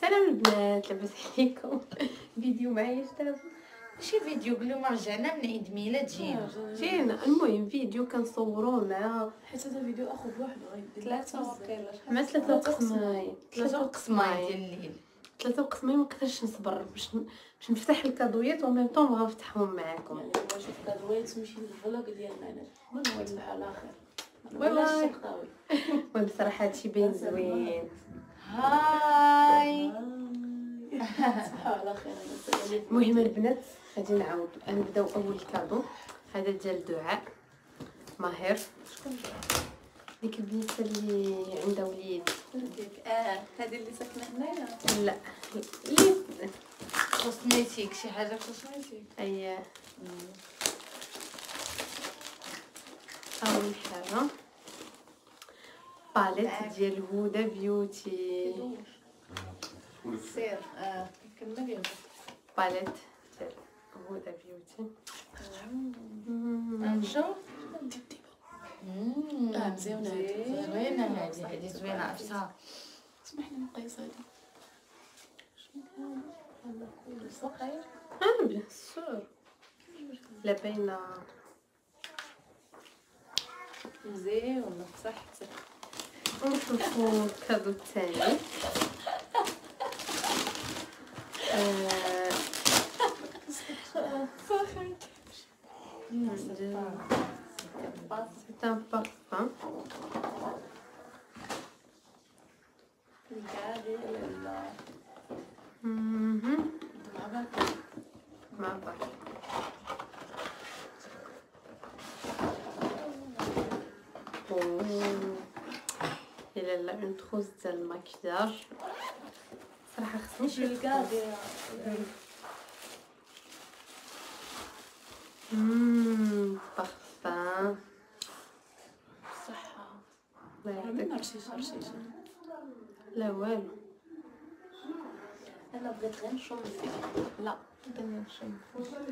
سلام البنات لاباس عليكم. فيديو معايا دابا ماشي فيديو قلو ما رجعنا من عيد ميلاد جينا. جينا. المهم فيديو كنصوروه مع حيت هذا فيديو اخو بوحدو ثلاثة وقيلا. مع ثلاثة وقسماين ثلاثة وقسماين ديال الليل. ثلاثة وقسمين مقدرش نصبر. باش باش نفتح الكادويات وميم طون بغا نفتحهم معاكم. يعني هو شوف كادويت نمشي للفلوق ديالنا أنا من هو على خير. طاوي. المهم بصراحة هادشي باين زوين. هاي. صحة على خير المهم البنات غادي نعاود. نبداو أول cadeau. هذا ديال دعاء. ماهر. شكون ديك البنيته اللي عندها وليد. آه هذه اللي ساكنة هنايا؟ لا. اللي cosmétique شي حاجة cosmétique أي. أول حاجة. palette ديال Huda Beauty. سير آه palette ديال Huda Beauty. نشوف آه، هادي هادي زوينة عرفتها اسمح لي نقيس هادي آه bien sûr. لا باينه Återfrån euh, Kabutei. C'est un parfum. اون تروس ديال الماكياج صراحة خصني شي الكاري مم، بارفان صحة. الله يعطيك. لا والو. أنا بغيت غير نشم فيه لا بدنا نشم.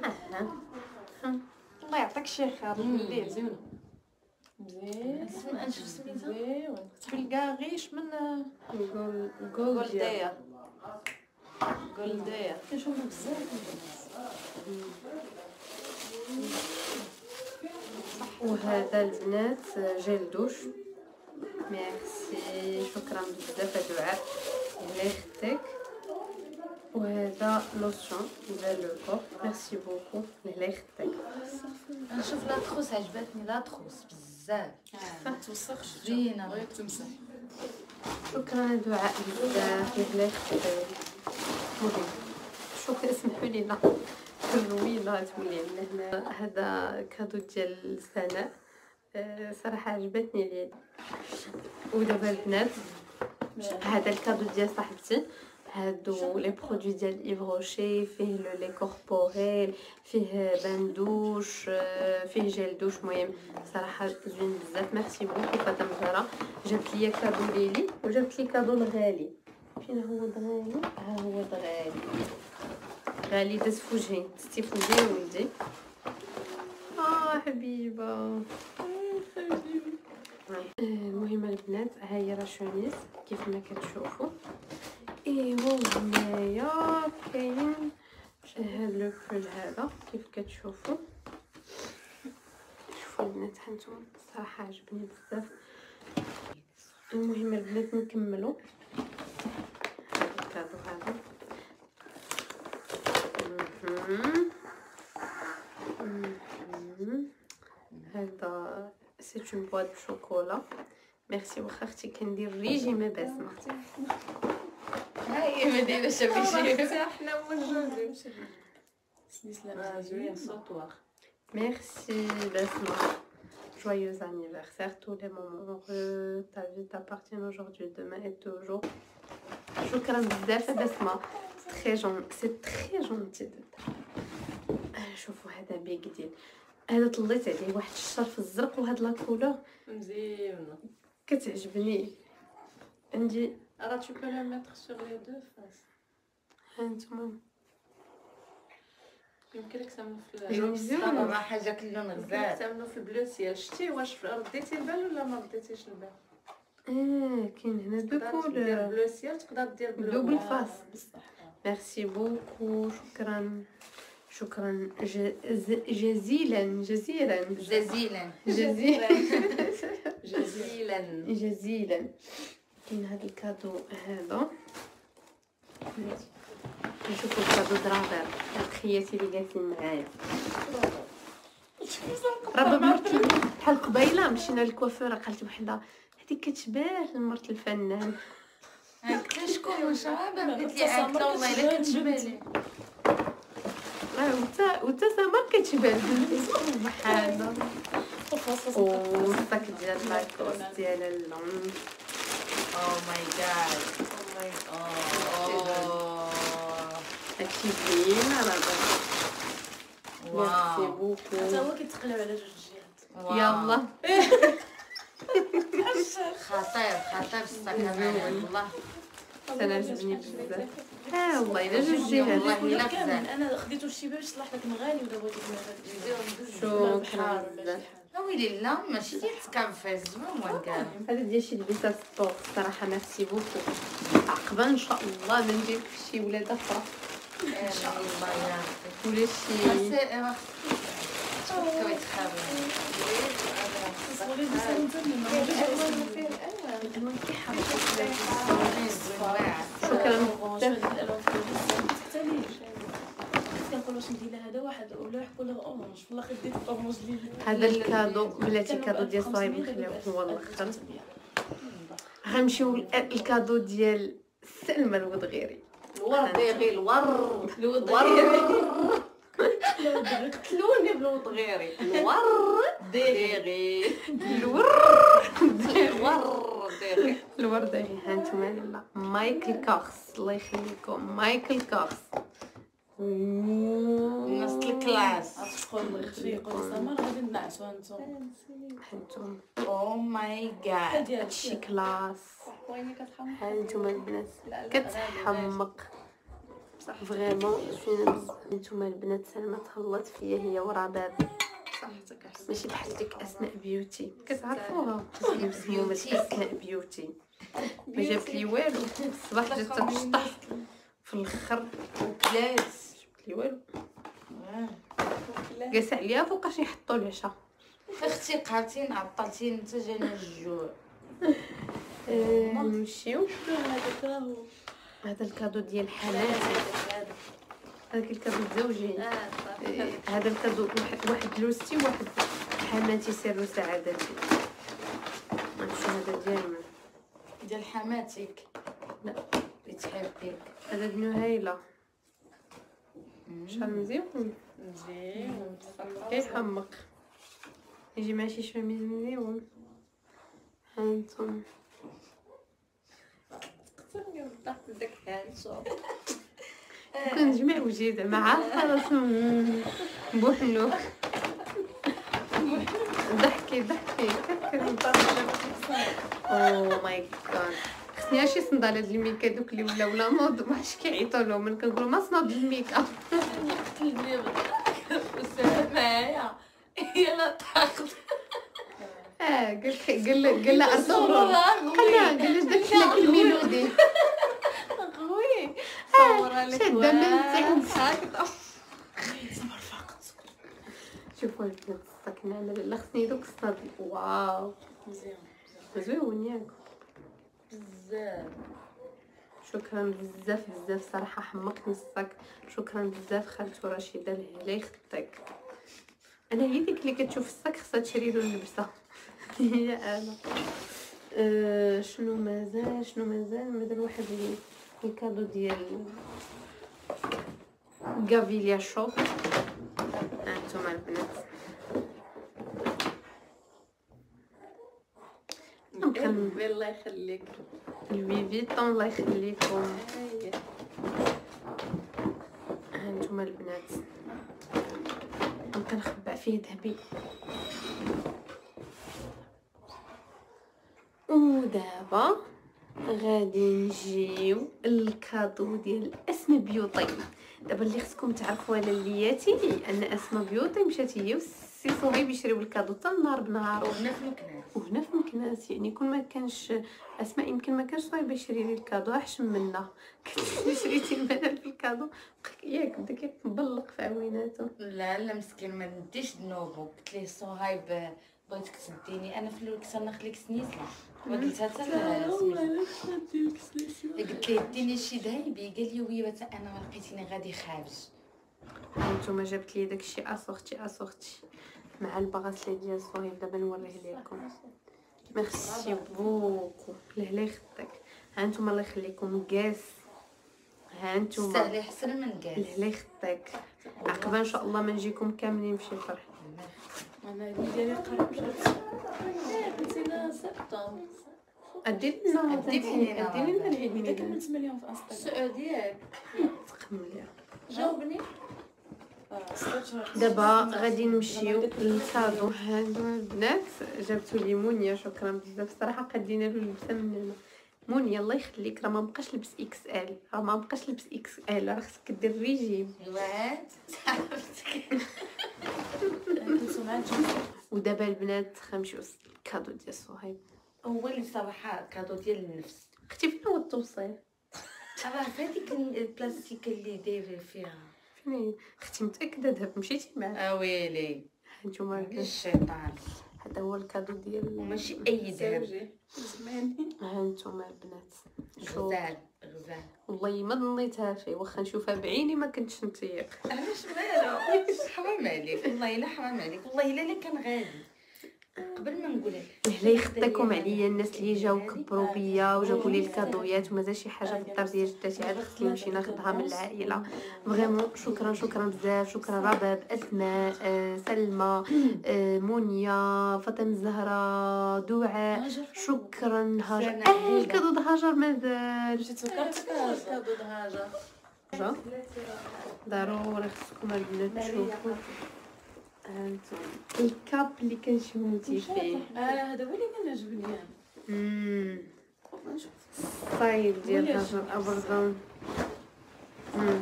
أها. الله يعطيك شي خير. ملي مزيونة مزيان نشوف سميتها مزيون بالكاغيش من جول جولديا. جولديا. كنشوفو بزاف؟ وهذا البنات gel douche merci. شكرا بزاف دعاء الله يخليك وهذا لوسيون ديال le corps. merci beaucoup. الله نشوف la trousse عجبتني la trousse بزاف. ما توسخش زينة. بغيت تمسح. شكرا دعاء بزاف الله يخليك المهم شكرا اسمحوا لينا الروينه تولي من هنا هذا cadeau ديال سناء آه، صراحة عجبتني اليد. ودابا البنات هذا ال cadeau ديال صاحبتي. هادو les produits ديال Yves Rocher فيه lait corporel فيه bain douche آه، فيه gel douche المهم صراحة زوين بزاف. merci beaucoup فاطمة زهرة. جابت لي cadeau ليلي وجابت لي cadeau الغالي فين هو الغالي؟ ها هو الغالي. غالي داز فوجين ستي فوجين ولدي. آه حبيبة. آه، المهم البنات. ها هي راه شوميز كيف ما كتشوفوا. ايوا هنايا كاين هاد le pull هذا كيف كتشوفوا شوفوا البنات هانتوما صراحة عجبني بزاف المهم البنات نكملوا هذا هذا. هذا c'est une boîte chocolat ميرسي واخا أختي كندير ريجيم بسمه هاي ما دايرة شبيشي حنا موجودين سميت لها زوين سوطوار Merci Besma. Joyeux anniversaire. Tous les moments heureux. Ta vie t'appartient aujourd'hui, demain et toujours. شكرا بزاف بسمة تري جون سي تري جونتي دو تا. شوفوا هذا بيك ديال هذا طليت عليه واحد الشرف الزرق وهاد لا كولور مزيونة كتعجبني عندي Alors tu peux le mettre sur les deux faces. هانتوما يمكن لك تعملو في أيوة. مزيونة. راه حاجة كل لون يمكن لك غزال تعملو في البلو سيال شتي واش رديتي البال ولا ما رديتيش البال آه كاين هنا دو كولور. بلو سير تقدر دير بلو دوبل. فاس. بصح. ميرسي بوكو شكرا شكرا جزيلا جزيلا جزيلا جزيلا جزيلا جزيلا كاين هذا ال cadeau هذا. نشوفوا ال cadeau درافير هاد خياتي اللي جالسين معايا. راه مرتي بحال قبيلة مشينا للكوافوره قالت وحده هذيك كتشبه لمرت الفنان. هكا شكون شباب قلت لي هكا والله الا كتشبالي آه وتا وتا سمر كتشبه لبنتي وال sac ديال لاكوس ديال اللون oh my god اوه هادشي زوين راه merci wow beaucoup حتى هو كيتقلب على جوج جهات يلا خطير خطير ال sac هذا والله أنا عجبني بزاف آه والله الا جوج والله جهات الا كامل غزال أنا خديته الشيبه باش تصلح لك غالي ودابا بغيت شكرا بزاف ويلي لا ماشي ديال تكافي زوين وكاع هذا ديال شي لبسه sport الصراحه merci beaucoup عقبه ان شاء الله ما نجيب شي ولاد أخرى الله يا ولا شي ربي واش ندير هذا واحد ولا يحكوا له اورانج في الآخر ديت اورانج لي هذا الكادو بلاتي كادو ديال صايب نخليوه هو الآخر غنمشيو الكادو ديال سلمى الودغيري. الورديغي الورد قتلوني بالوطغيري الورديغي الورد الورديغي الوردة ها أنتم لا مايكل كوخس الله يخليكم. مايكل كوخس نص ال classe. تقول يقول سمر غادي نعسوا أنتم هانتم oh my god هادشي classe. هانتم البنات. كتحمق. vraiment فينا البنات؟ سلمى تهلط فيا هي ورباب ماشي بحال ديك أسماء Beauty. كتعرفوها. أسماء Beauty. ما جابت لي والو. الصباح جات تنشطح. في الآخر classe جبت لي والو؟ جالس عليها فوقاش يحطوا العشاء أختي قهرتيني عطلتيني انت جاني الجوع. نمشيو هذا ال cadeau ديال حماتي هذاك ال cadeau الزوجي. آه، هذا ال cadeau واحد واحد لوستي وواحد حماتي سر سعادتي. هذا ديال ديال حماتك. لا. اللي تحبك هذا د نهيلة شحال مزيان زين؟ كيحمق. يجي مع شي شميز مزيون هانتم كنجمع وجهي زعما عارفة راسو. بوحنو ضحكي ضحكي أو ماي جاد خصني شي صندالة الميك دوك اللي ولاو لا مود واش كيعيطوا لهم من كنقول ما صناد الميك اب معايا يلا تاخذ آه قال لك قال قال لها ارطغرل قال لها داك لك الميلودي قوي شاده من تحت شوفوا البنات الصاك نعمل لا خصني دوك الصاد واو مزيان زوين ياك بزاف. شكرا بزاف بزاف صراحة حمقني الصاك شكرا بزاف خالته رشيدة الهلا يخطيك أنا هي ديك اللي كتشوف الصاك خصها تشري له اللبسة. هي أنا. أه شنو مازال شنو مازال؟ مازال واحد ال- الكادو ديال غافيليا شوب هانتوما البنات. يمكن الله يخليك. لوي فيتون الله يخليكم. هانتوما البنات. نبقى نخبع فيه ذهبي. ودابا غادي نجيو الكادو ديال اسماء بيوطي. دابا اللي خصكم تعرفوا على خياتي أن أسماء Beauty مشات هي والسي صهيب يشريو ال cadeau حتى النهار بنهار. وهنا في مكناس. وهنا في مكناس يعني كون ما كانش أسماء يمكن ما كانش صهيب يشري لي ال cadeau أحشم منا كنت شريتي الملل في ال cadeau. ياك بدا كيبلق في عويناتو لا لا مسكين ما نديش ذنوبو قلت ليه صهيب بغيتك تديني أنا في الأول كنت نخليك سنيسة. حتى قلت ليه ديني شي ذهبي قال لي oui بس أنا ما لقيتيني غادي خارج هانتوما جابت لي داكشي assorti assorti مع ال bracelet ديال صهيب دابا نوريه لكم merci beaucoup لهلا يخدك هانتوما الله يخليكم classe هانتوما تستاهلي حسن من classe لهلا يخدك ان شاء الله ما نجيكم كاملين بشي فرح أنا ديالي قرب سبتمبر. لنا أدي لنا. العيد ميلاد كملت مليون في انستغرام السعوديه تقملي جاوبني. دابا غادي نمشيو لل cadeau هادو البنات جابتو لي مونيا شكرا بزاف. صراحة قدينا له اللبسه من هنا. مونيا الله يخليك. راه ما بقاش لبس XL. راه ما بقاش لبس XL. راه خصك دير ريجيم. مع الجنس ودابا البنات غنمشيو ال cadeau ديال صهيب. هو اللي صراحة cadeau ديال النفس. أختي فين هو التوصيل. راه في هذيك البلاستيك اللي داير فيها. فين؟ أختي متأكدة دابا مشيتي معاه. اويلي هانتوما. البنات الشيطان هذا هو ال cadeau ديال وماشي أي ذهب زوجي زماني هانتوما البنات. شوف. غزال غزال. والله ما ظنيتها فيه واخا نشوفها بعيني ما كنتش نطيق علاش مالو حرام عليك. والله الا حرام عليك. والله إلا لا كان غادي قبل ما نقول لك لهلا يخطيكم عليا الناس اللي جاو كبروا بيا وجابوا لي الكادويات ومازال شي حاجة في الدار ديال جداتي عاد خصني نمشي ناخذها من العائلة. vraiment شكرا شكرا بزاف شكرا رباب اسماء آه، سلمى آه، مونيا فاطمة الزهراء دعاء شكرا هاجر. آه جديدة. ال cadeau د هاجر مازال. جيت فكرت كادو دهاجه هاجر. ضروري خصكم البنات تشوفوا. الكاب اللي كنشموتي فيه. آه هذا هو اللي كان عجبني. أنا الصايب ديال هاجر مم.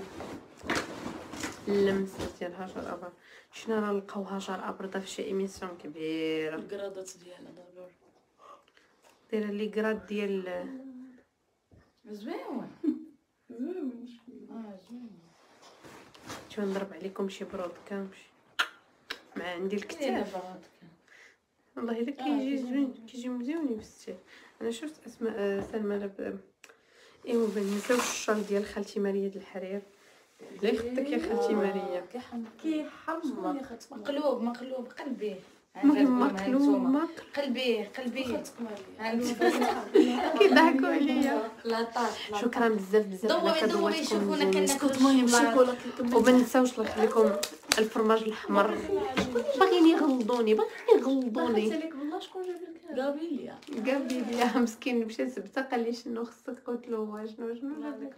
اللمسة ديال هاجر ابرضان شنو راه نلقاو هاجر ابرضه في شي إيميسيون كبيرة؟ الكرادات ديالها ضروري دايرة لي كراد ديال زوين. زوين آه زوين شو نضرب عليكم شي برود كامشي مع عندي الكتاف والله إلا كيجي زوين كيجي مزيونين بزاف أنا شفت أسماء آه، سلمى لاب ايوا ما نساوش الشال ديال خالتي مريم د الحرير. لا يخطك يا خالتي مريم كيحمر. كيحمر. مقلوب مقلوب قلبي. المهم ماكلو ماكل قلبي قلبي. كيضحكوا عليا. شكرا بزاف بزاف. على دوري دوري كادواتكم يشوفونا. كناكلو المهم وما نساوش الله يخليكم الفرماج الأحمر. باغيين يغلطوني باغيين يغلطوني. لك بالله شكون جاب لك غابيليا. قابي ليا مسكين. مشى سبته قال لي شنو خصك قلت له؟ هو شنو؟ شنو جاب لك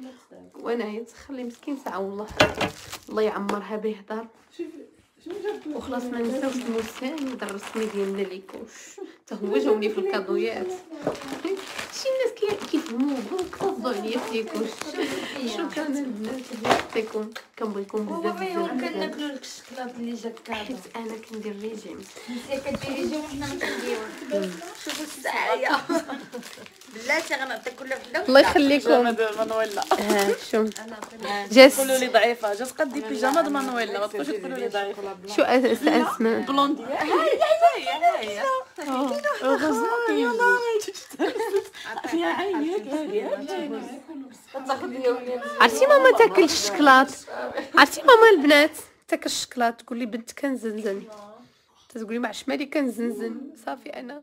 وأنا يتخلي مسكين ساعة والله. الله يعمرها به دار وخلاص ما نساوش المساند الرسمي ديالنا ليكوش حتى هو جاوني في الكادويات شي ناس كي- كيفهموا بوك تصدوا عليا في ليكوش شكرا البنات يعطيكم كنبغيكم بزاف بزاف بزاف كناكلو لك الشكلاط اللي جا كادو حيت أنا كندير ريجيم انت كديري جا وحنا ما كنديرو شوفوا الساعة بلاتي غنعطي كل وحده الله يخليكم مانويلا ها شو تقولوا جاس لي ضعيفه جات قدي بيجامه د مانويلا ما تبقاوش تقولوا لي ضعيفه شو اسماء بلوندي هاي هاي هاي هاي عرفتي ماما تاكل الشكلاط عرفتي ماما البنات تاكل الشكلاط تقول لي بنت كنزنزن. تقولي مع شمالي كنزنزن. صافي أنا.